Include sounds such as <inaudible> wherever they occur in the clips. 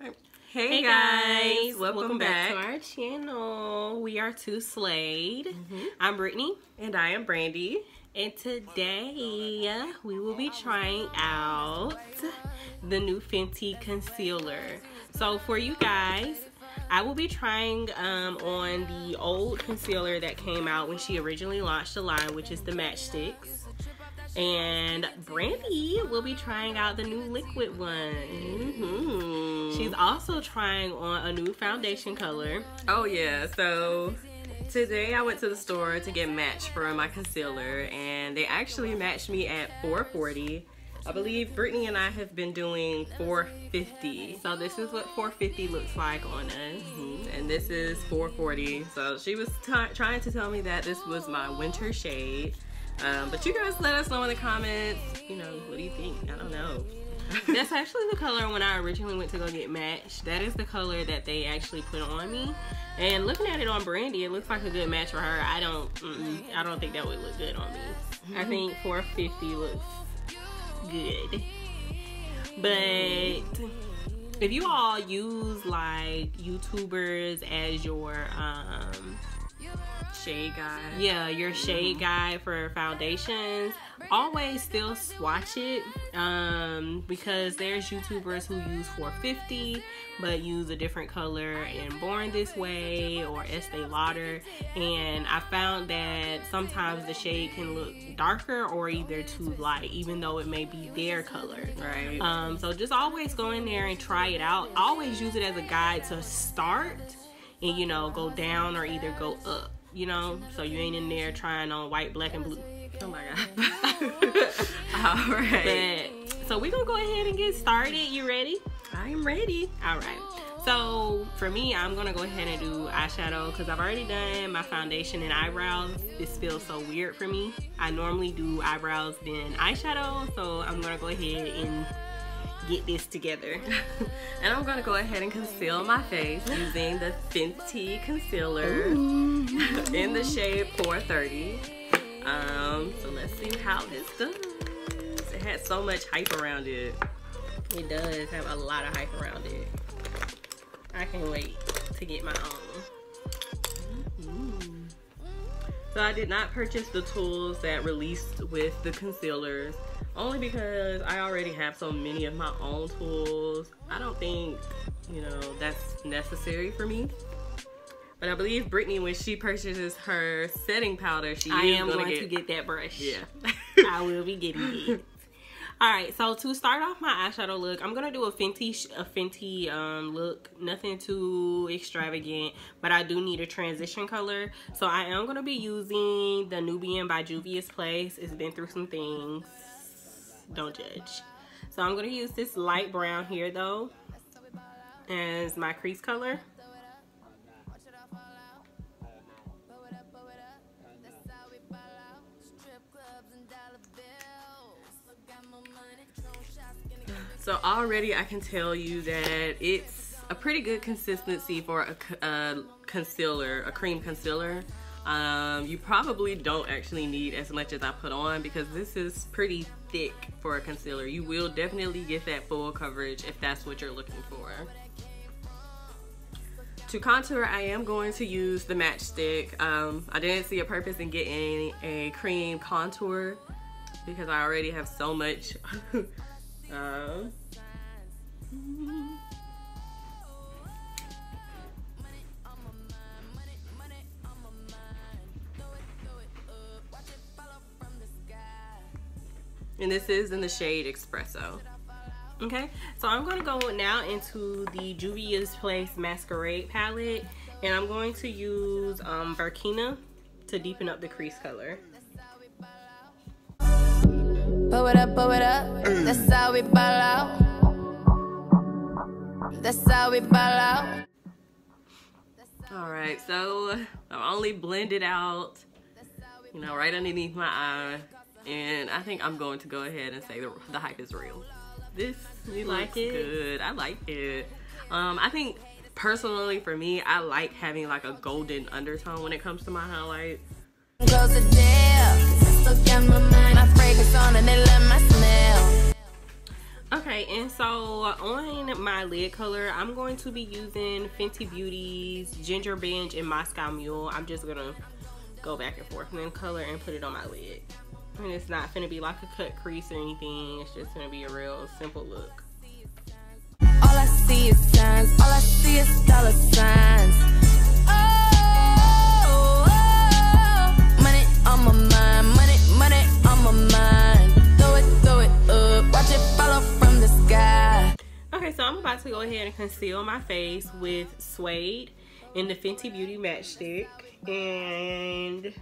Hey, Hey guys, guys, welcome, back. to our channel. We are Two Slayed. I'm Brittany, and I am Brandy. and today we will be trying out the new Fenty concealer. So for you guys, I will be trying um, on the old concealer that came out when she originally launched the line, which is the Match Stix. And Brandy will be trying out the new liquid one. Mhm. She's also trying on a new foundation color. Oh yeah, so today I went to the store to get matched for my concealer, and they actually matched me at 440. I believe Brittany and I have been doing 450. So this is what 450 looks like on us. Mhm, And this is 440. So she was trying to tell me that this was my winter shade. Um, but you guys let us know in the comments, you know, what do you think? I don't know. <laughs> That's actually the color when I originally went to go get matched. That is the color that they actually put on me. And looking at it on Brandy, it looks like a good match for her. I don't, mm-mm, I don't think that would look good on me. I think 450 looks good. But if you all use like YouTubers as your um shade guy. yeah your shade guide for foundations always still swatch it um because there's youtubers who use 450 but use a different color in born this way or estee lauder and i found that sometimes the shade can look darker or either too light even though it may be their color Right. um, so just always go in there and try it out. Always use it as a guide to start and you know go down or either go up. You know, so you ain't in there trying on white, black, and blue. Oh my god. <laughs> All right. But so we're gonna go ahead and get started. You ready? I'm ready. All right. So for me, I'm gonna go ahead and do eyeshadow because I've already done my foundation and eyebrows. This feels so weird for me. I normally do eyebrows then eyeshadow, so I'm gonna go ahead and get this together. <laughs> And I'm gonna go ahead and conceal my face using the Fenty concealer <laughs> in the shade 430. Um, so let's see how this does. It had so much hype around it. It does have a lot of hype around it. I can't wait to get my own. So I did not purchase the tools that released with the concealers only because I already have so many of my own tools. I don't think, you know, that's necessary for me. But I believe Brittany, when she purchases her setting powder, she I is am gonna get, to get that brush. yeah. <laughs> I will be getting <laughs> it. All right, so to start off my eyeshadow look, I'm gonna do a Fenty a Fenty um, look. Nothing too extravagant, but I do need a transition color. So I am gonna be using the Nubian by Juvia's Place. It's been through some things. Don't judge. So I'm gonna use this light brown here though as my crease color. So already I can tell you that it's a pretty good consistency for a concealer, a cream concealer. Um, you probably don't actually need as much as I put on because this is pretty thick for a concealer. You will definitely get that full coverage if that's what you're looking for. To contour, I am going to use the matchstick. Um, I didn't see a purpose in getting a cream contour because I already have so much. <laughs> um, and this is in the shade Espresso. Okay, so I'm going to go now into the Juvia's Place Masquerade palette, and I'm going to use um, Burkina to deepen up the crease color. Pull it up, pull it up. That's how we ball out. That's how we ball out. All right, so I only blended out, you know, right underneath my eye, and I think I'm going to go ahead and say the, the hype is real. This we like it. good. I like it. Um, I think personally for me, I like having like a golden undertone when it comes to my highlights. Okay, and so on my lid color, I'm going to be using Fenty Beauty's Ginger Binge and Moscow Mule. I'm just going to go back and forth and then color and put it on my lid. And it's not gonna be like a cut crease or anything. It's just gonna be a real simple look. All I see is signs. All I see is dollar signs. Oh, oh, money on my mind. Money, money on my mind. Throw it, throw it up. Watch it follow from the sky. Okay, so I'm about to go ahead and conceal my face with Suede in the Fenty Beauty Matchstick. And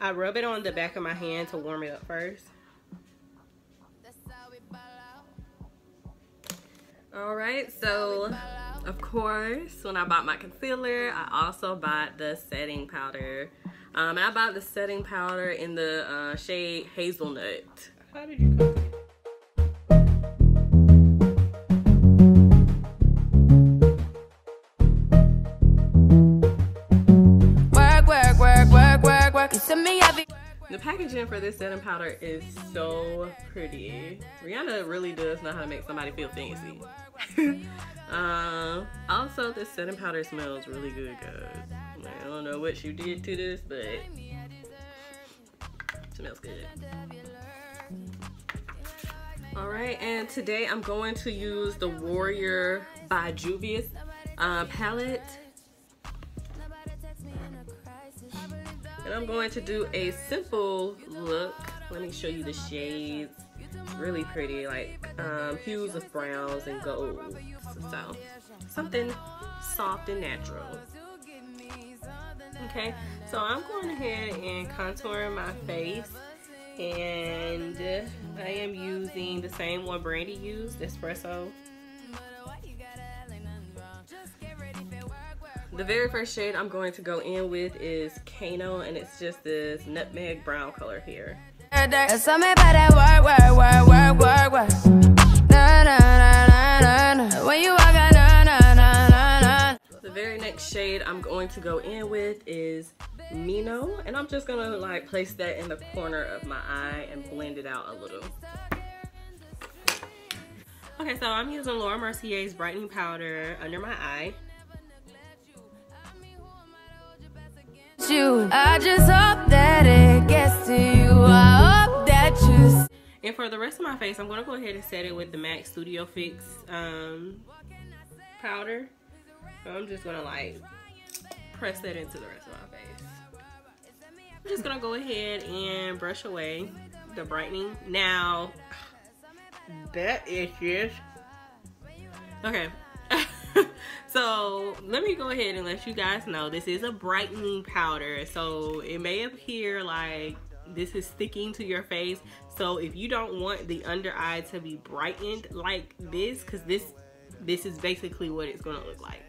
I rub it on the back of my hand to warm it up first. All right, so of course, when I bought my concealer, I also bought the setting powder. Um, I bought the setting powder in the uh, shade Hazelnut. How did you packaging for this setting powder is so pretty. Rihanna really does know how to make somebody feel fancy. um, <laughs> also, this setting powder smells really good, guys. I don't know what you did to this, but it smells good. All right, and today I'm going to use the Warrior by Juvia's uh, palette. I'm going to do a simple look. Let me show you the shades. Really pretty, like um, hues of browns and golds. So, something soft and natural. Okay, so I'm going ahead and contour my face. And I am using the same one Brandy used, Espresso. The very first shade I'm going to go in with is Kano, and it's just this nutmeg brown color here. The very next shade I'm going to go in with is Mino, and I'm just gonna like place that in the corner of my eye and blend it out a little. Okay, so I'm using Laura Mercier's brightening powder under my eye. You, I just hope that it gets to you. I hope that you. And for the rest of my face, I'm going to go ahead and set it with the MAC Studio Fix um, powder. So I'm just going to like press that into the rest of my face. I'm just going to go ahead and brush away the brightening. Now, that is just... Okay. So let me go ahead and let you guys know this is a brightening powder. So it may appear like this is sticking to your face. So if you don't want the under eye to be brightened like this, because this this is basically what it's gonna look like.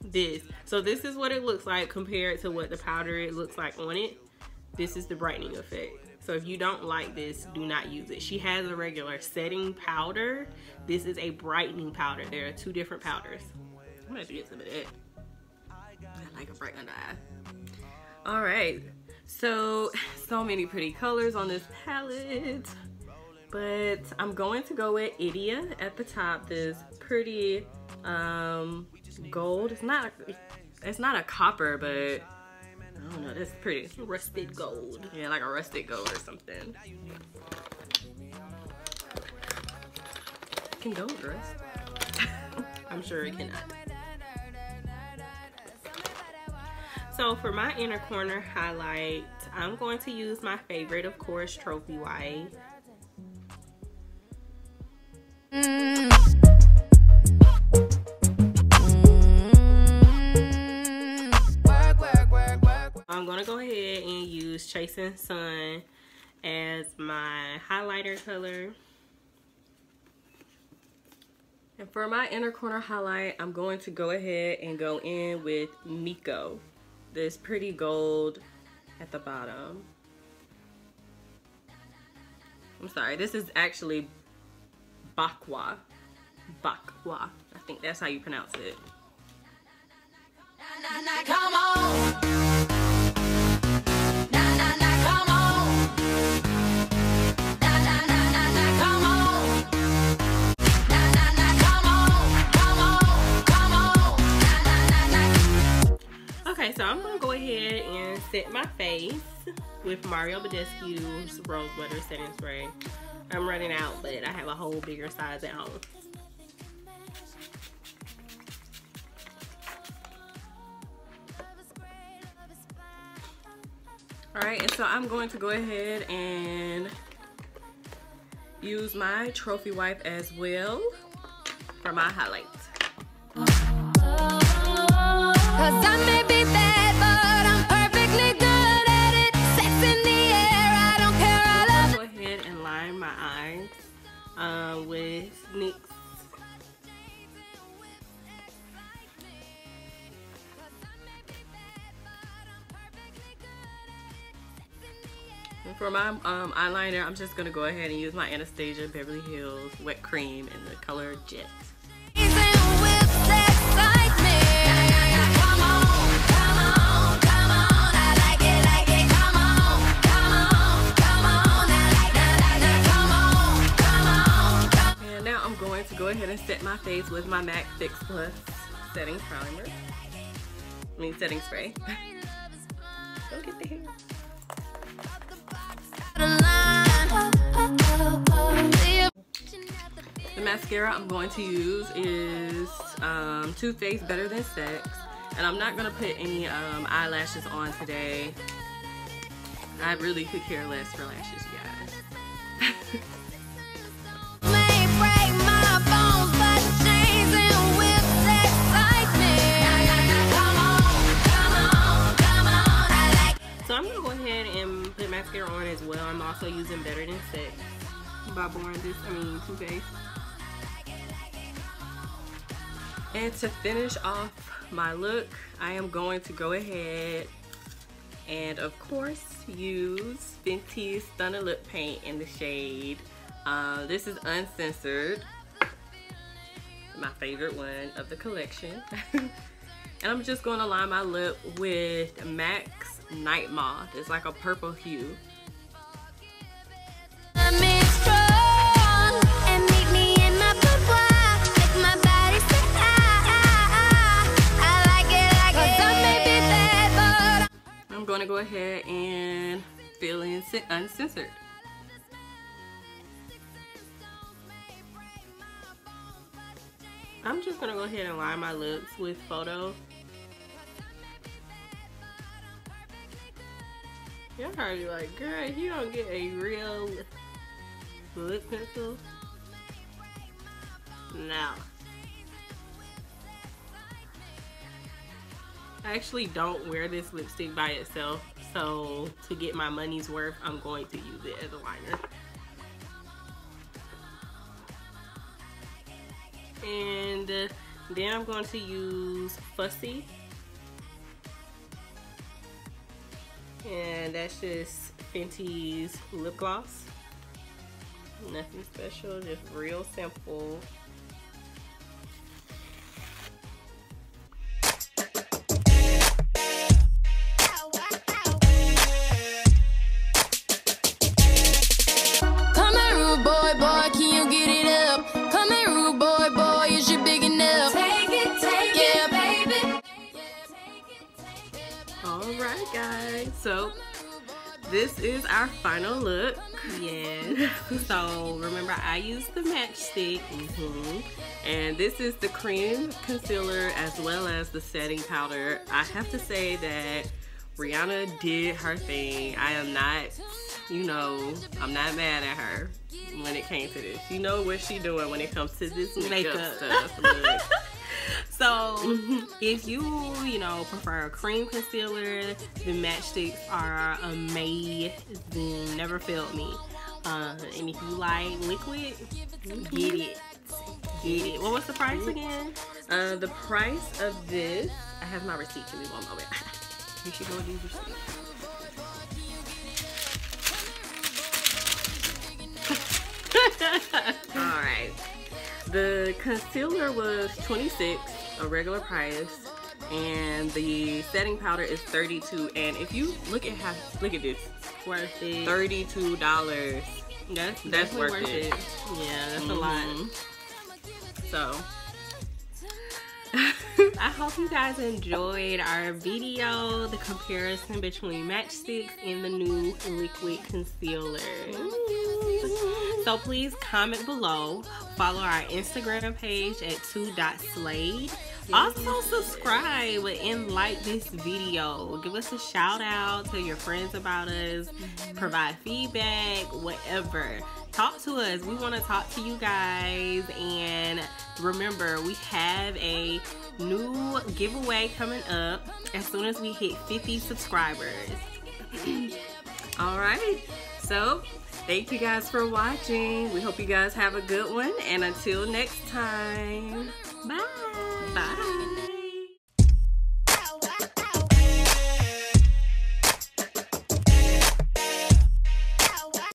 This. So this is what it looks like compared to what the powder it looks like on it. This is the brightening effect. So if you don't like this, do not use it. She has a regular setting powder. This is a brightening powder. There are two different powders. I'm gonna get some of that. I like a bright under eye. All right, so <sighs> so many pretty colors on this palette, but I'm going to go with Idia at the top. This pretty um, gold. It's not it's not a copper, but Oh, I don't know. That's pretty. Rusted gold. Yeah, like a rusted gold or something. Can gold rust? <laughs> I'm sure it cannot. So for my inner corner highlight, I'm going to use my favorite, of course, Trophy Wife. Chasing Sun as my highlighter color. And for my inner corner highlight, I'm going to go ahead and go in with Miko. This pretty gold at the bottom. I'm sorry, this is actually Bakwa. Bakwa. I think that's how you pronounce it. Set my face with Mario Badescu's Rose Butter Setting Spray. I'm running out, but I have a whole bigger size at home. All right, and so I'm going to go ahead and use my trophy wife as well for my highlights. Uh, with NYX for my um, eyeliner, I'm just gonna go ahead and use my Anastasia Beverly Hills Wet Cream in the color Jet. Go ahead and set my face with my MAC Fix Plus setting primer. I mean setting spray. <laughs> Don't get the hair. The mascara I'm going to use is um, Too Faced Better Than Sex. And I'm not going to put any um, eyelashes on today. I really could care less for lashes, gonna go ahead and put mascara on as well. I'm also using Better Than Sex by Born This, I mean Too Faced. And to finish off my look, I am going to go ahead and of course use Fenty Stunner Lip Paint in the shade. Uh, this is uncensored. My favorite one of the collection. <laughs> and I'm just going to line my lip with MAC's Night Moth. It's like a purple hue. I'm going to go ahead and fill in cen- uncensored. I'm just gonna go ahead and line my lips with photo. Y'all probably like, girl, you don't get a real lip pencil. No. I actually don't wear this lipstick by itself, so to get my money's worth, I'm going to use it as a liner. And uh, then I'm going to use Fussy. And that's just Fenty's lip gloss. Nothing special, just real simple. So this is our final look. Yes. so remember, I used the matchstick. Mhm. And this is the cream concealer as well as the setting powder. I have to say that Rihanna did her thing. I am not, you know, I'm not mad at her when it came to this. You know what she doing when it comes to this makeup, Makeup. stuff. <laughs> <laughs> So if you, you know, prefer a cream concealer, the Match Stix are amazing. Never failed me. Uh, and if you like liquid, get it. Get it. What was the price again? Uh, the price of this, I have my receipt. Give me one moment. <laughs> You should go use your receipt. <laughs> All right. The concealer was 26, a regular price, and the setting powder is 32. And if you look at how, look at this, Worth it. $32. That's, That's definitely worth worth it. it. Yeah, that's a lot. Mhm. So, <laughs> I hope you guys enjoyed our video, the comparison between Match Stix and the new liquid concealer. So please comment below, follow our Instagram page at 2.slade. Also subscribe and like this video. Give us a shout out, tell your friends about us, mm-hmm. provide feedback, whatever. Talk to us. We want to talk to you guys. And remember, we have a new giveaway coming up as soon as we hit 50 subscribers. <clears throat> All right. So, thank you guys for watching. We hope you guys have a good one. And until next time, Bye.